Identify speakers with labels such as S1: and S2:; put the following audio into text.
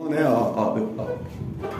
S1: 어, 네, 아, 아 네. 아.